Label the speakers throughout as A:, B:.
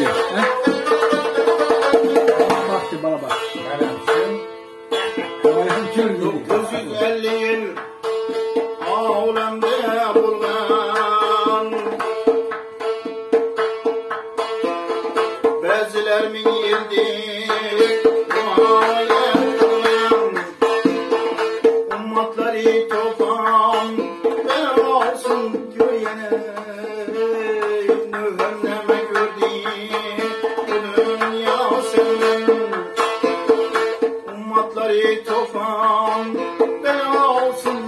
A: buraya. He? Bana bak de bana bak. Aleyküm
B: ben olsun. now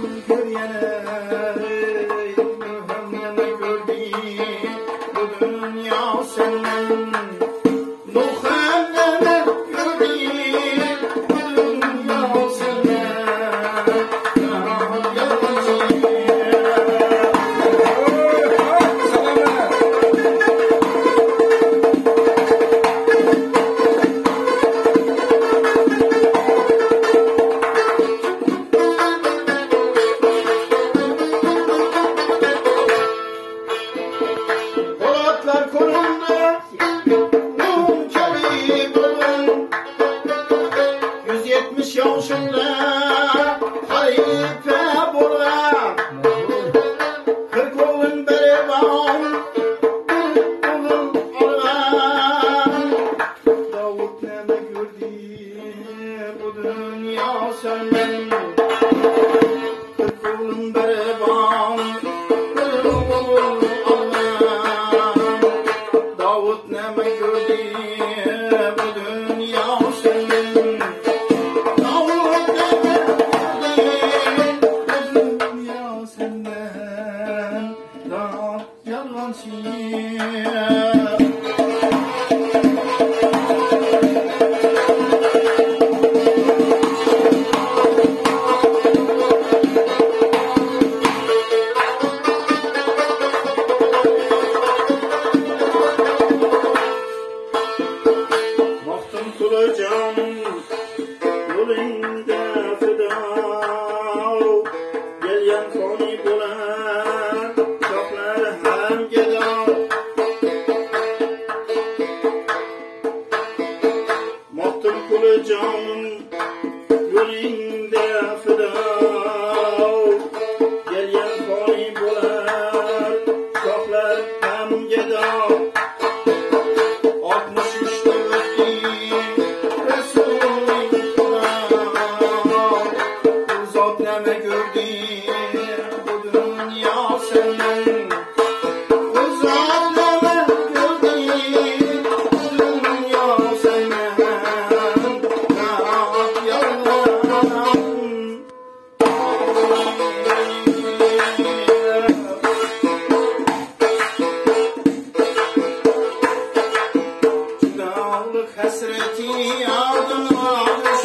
B: con hasreti yardım ağrısı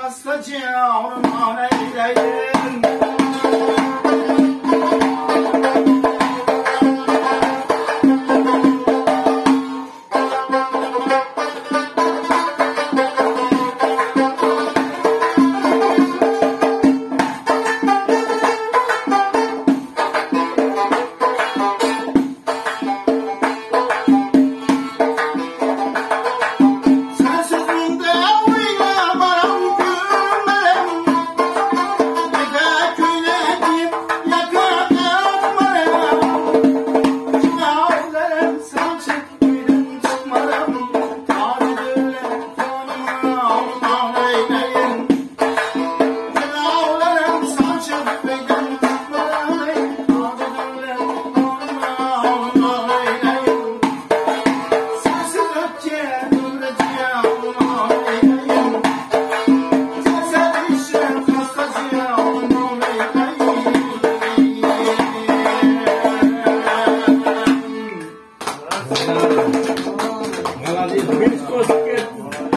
B: حس جعر عليهم